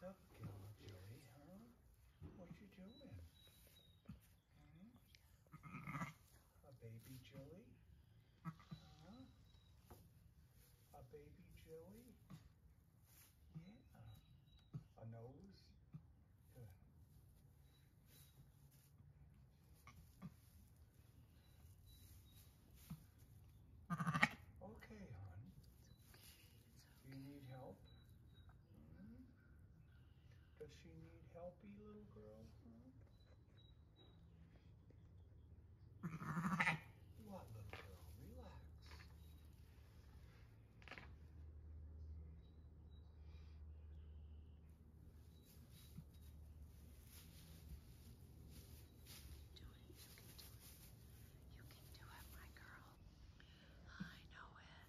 What's up, Jill, Joey, huh? What you doing? Hmm? A baby Joey? Huh? A baby Joey? Yeah. A nose? Good. Okay, hon. Do you need help? Hmm? Does she need helpy, little girl? Huh? What, little girl? Relax. Do it. You can do it. You can do it, my girl. I know it.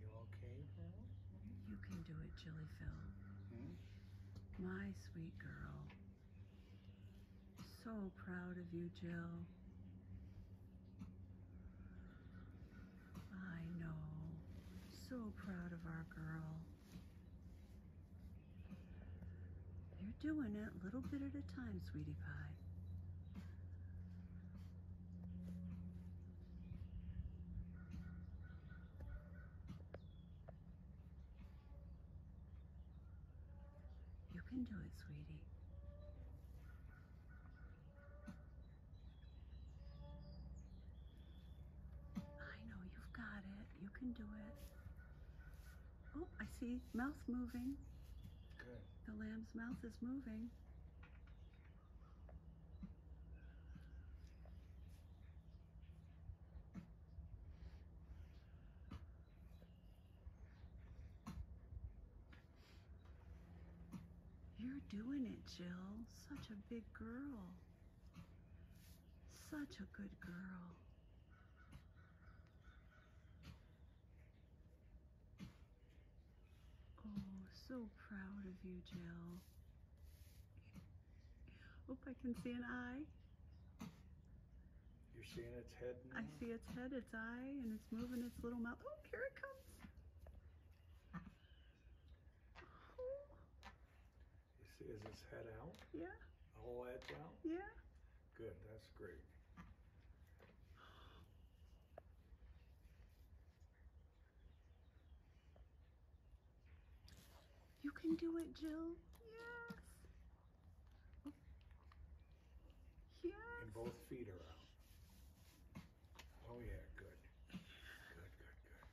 You okay, girl? You can do it, Jilly Phil. Hmm? My sweet girl. So proud of you, Jill. I know. So proud of our girl. You're doing it a little bit at a time, sweetie pie. You can do it, sweetie. I know you've got it. You can do it. Oh, I see mouth moving. Good. The lamb's mouth is moving. You're doing it, Jill. Such a big girl. Such a good girl. Oh, so proud of you, Jill. Oh, I can see an eye. You're seeing its head now? I see its head, its eye, and it's moving its little mouth. Oh, here it comes. Oh, You see, is its head out? yeah, The whole head's out? yeah. Good, that's great. You can do it, Jill. Yes. Oh. Yes. And both feet are out. Oh yeah, good. Good, good, good.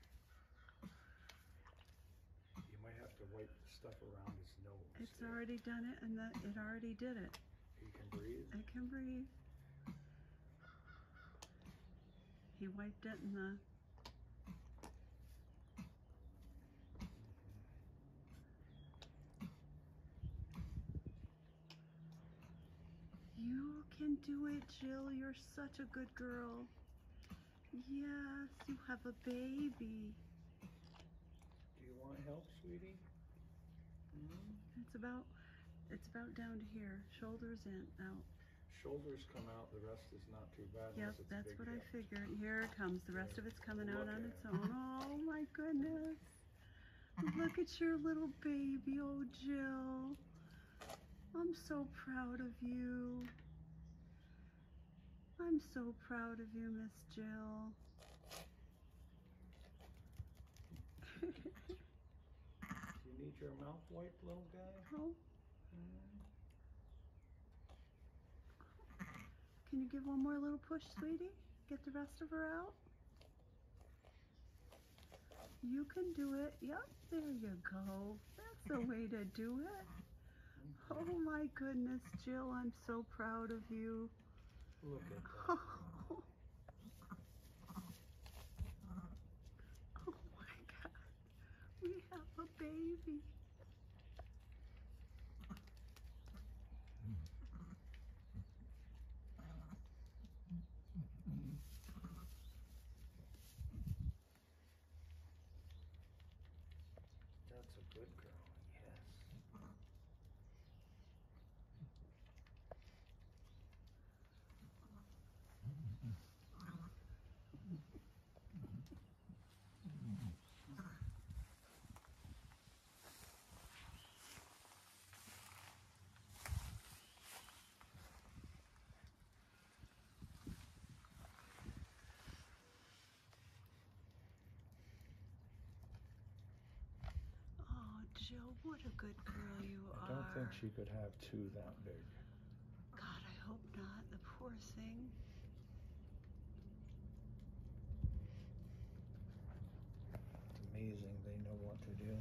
You might have to wipe the stuff around his nose. It's there. already done it, and that it already did it. He can breathe. I can breathe. He wiped it in the. You can do it, Jill. You're such a good girl. Yes, you have a baby. Do you want help, sweetie? Hmm? It's about, it's about down to here. Shoulders in, out. Shoulders come out, the rest is not too bad. Yep, that's what I figured. Here it comes. The rest of it's coming out on its own. Oh my goodness. Look at your little baby, oh Jill. I'm so proud of you. I'm so proud of you, Miss Jill. Do you need your mouth wiped, little guy? oh, Hmm? can you give one more little push, sweetie? Get the rest of her out. You can do it. Yep, there you go. That's the way to do it. Oh my goodness, Jill, I'm so proud of you. Look at that. Oh, my God. We have a baby. That's a Good girl, yes. Oh, Jill, what a good girl you I are. don't think she could have two that big. God, I hope not. The poor thing. It's amazing they know what to do.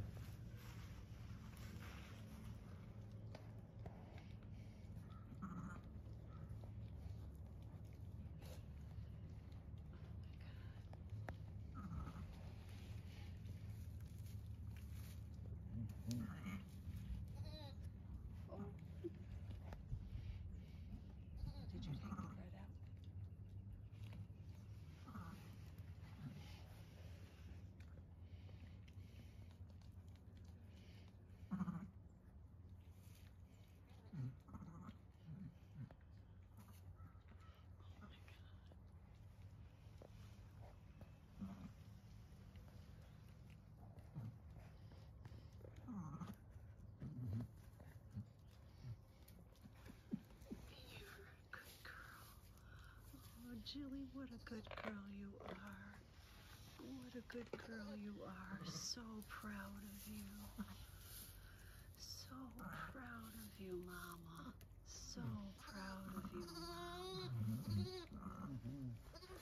Jilly, what a good girl you are. What a good girl you are. So proud of you. So proud of you, Mama. So proud of you, Mama. Mhm. Oh,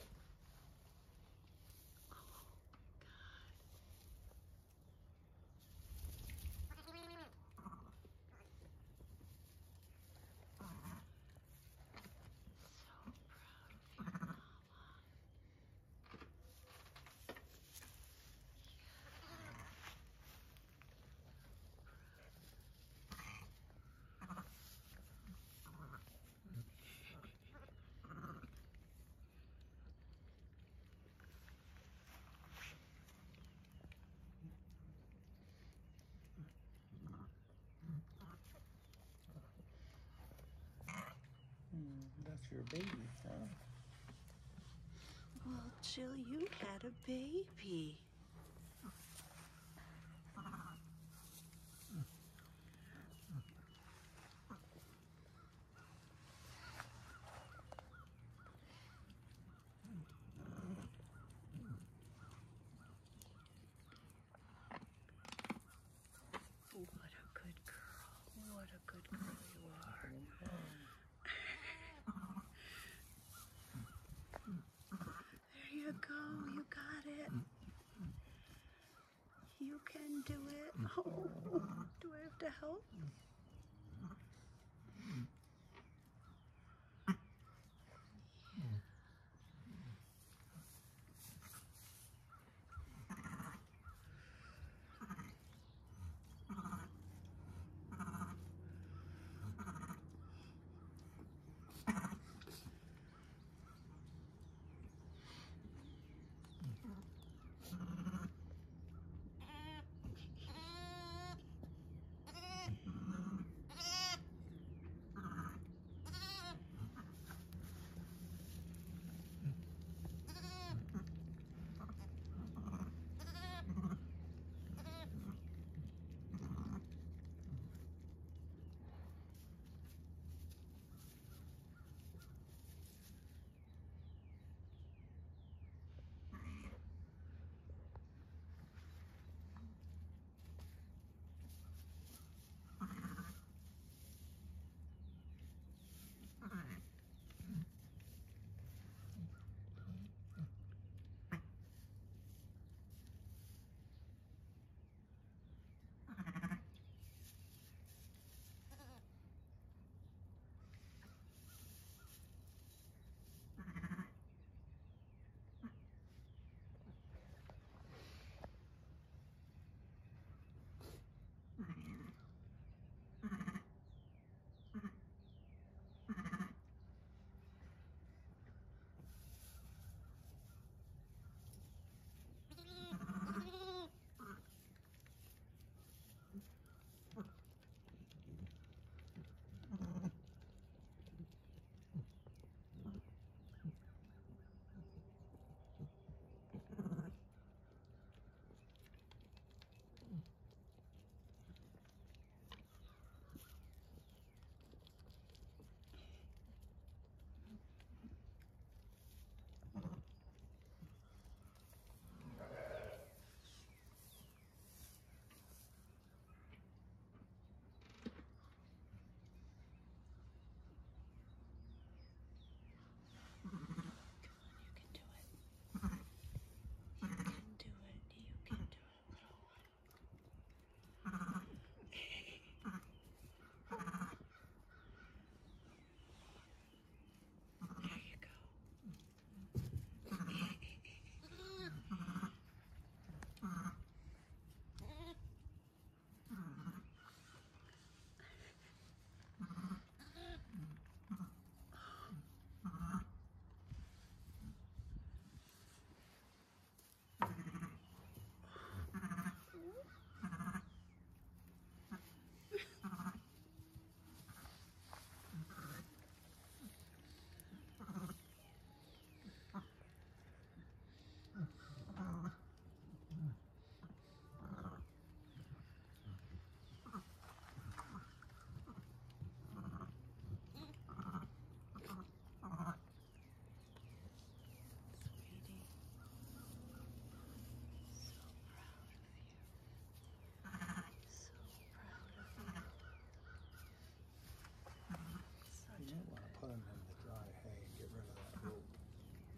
So proud of you, Mama. That's your baby, huh? Well, Jill, you had a baby. What a good girl. What a good girl you are. There you go. You got it. You can do I have to help?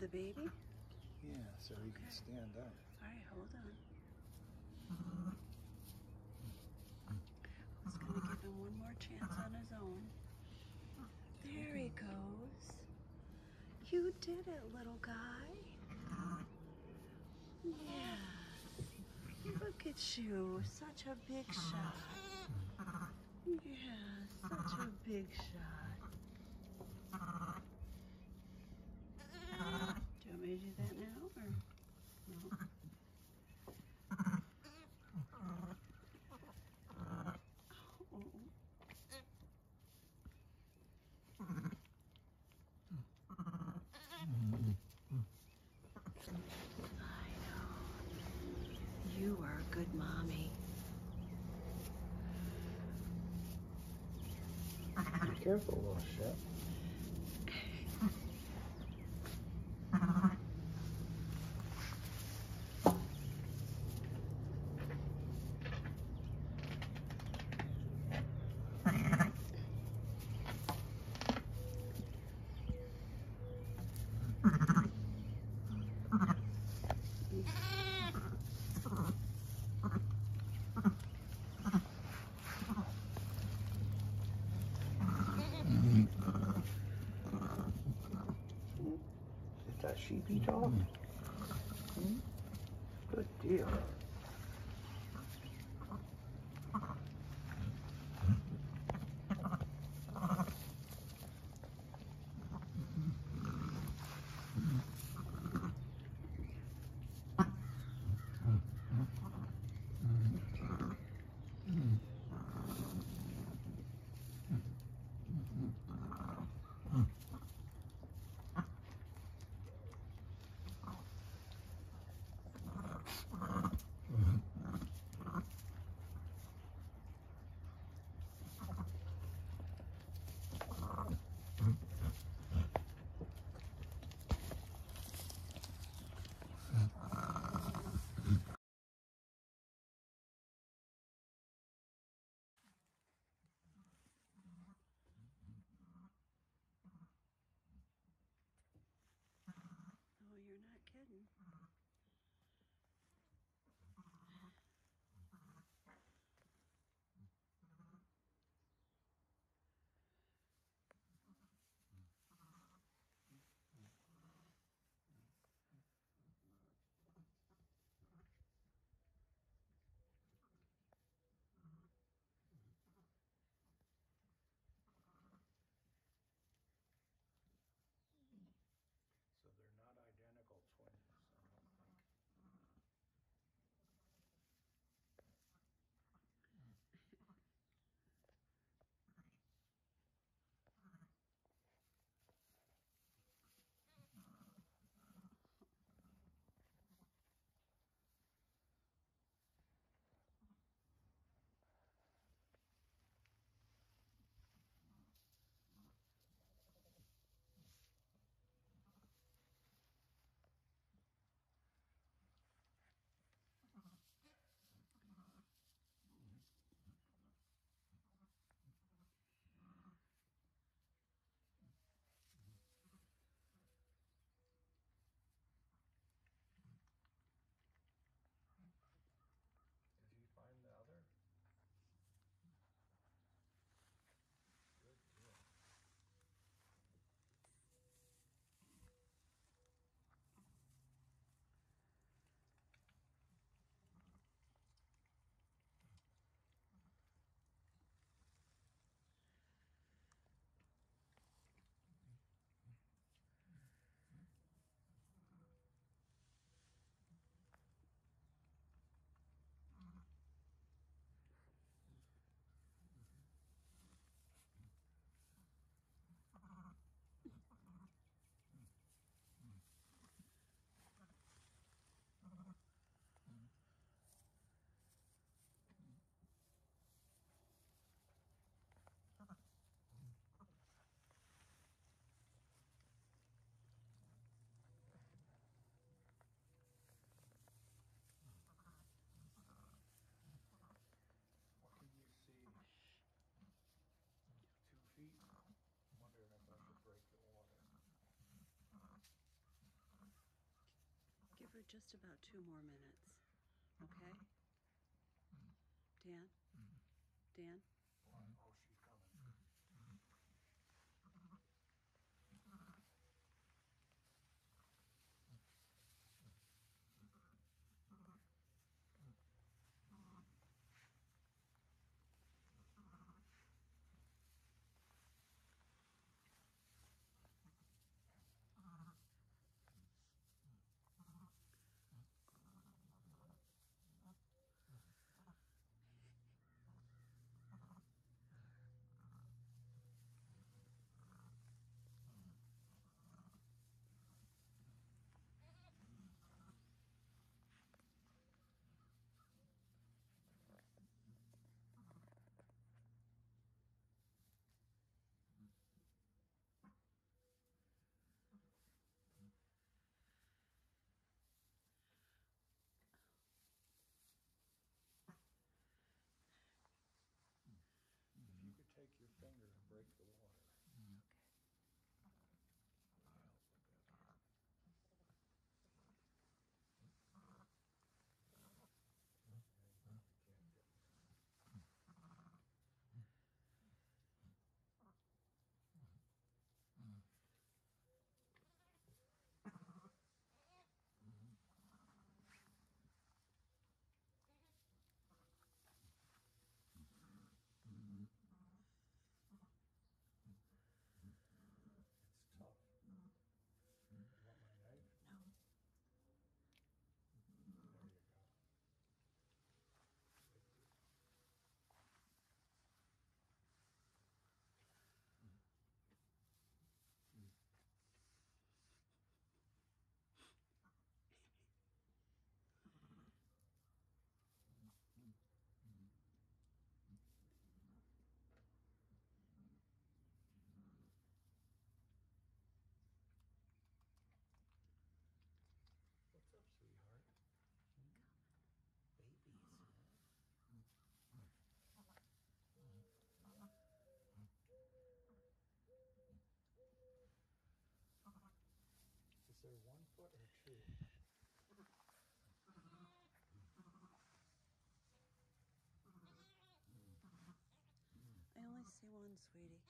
Baby? Yeah, so he can stand up. All right, hold on. I was gonna give him one more chance on his own. There he goes. You did it, little guy. Yeah. Look at you, such a big shot. Yeah, such a big shot. Do you want me to do that now, or no? Oh. I know. You are a good mommy. Be careful, little shit. That sheepy dog? Hmm? Good deal. Just about two more minutes. Okay? Mm-hmm. Dan? Mm-hmm. Dan? Break the water. See one, sweetie.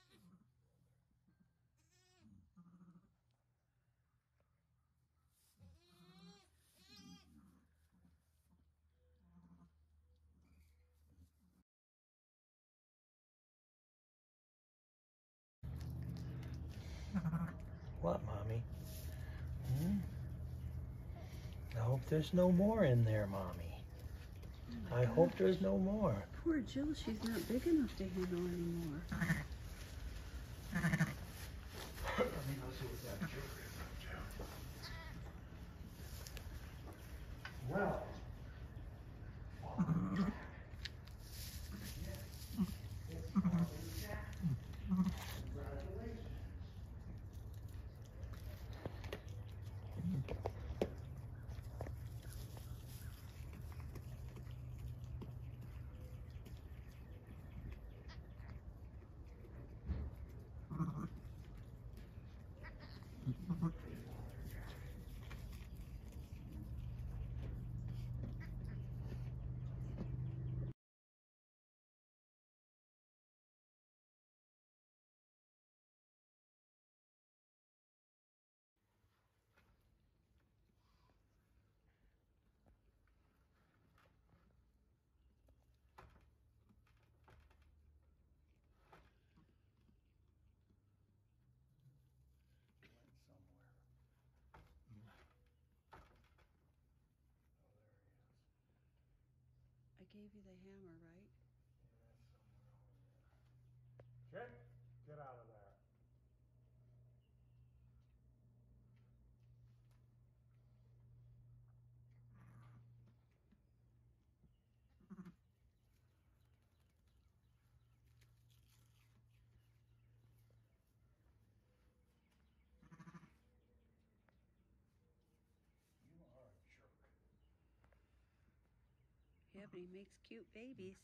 What, Mommy? Hmm? I hope there's no more in there, Mommy. I hope there's no more. Poor Jill, she's not big enough to handle anymore. Gave you the hammer, right? Yeah, that's somewhere over there. Chick, get out of there. You are a jerk. He makes cute babies.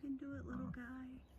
can do it, little oh. guy.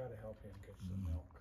gotta help him get some mm-hmm. milk.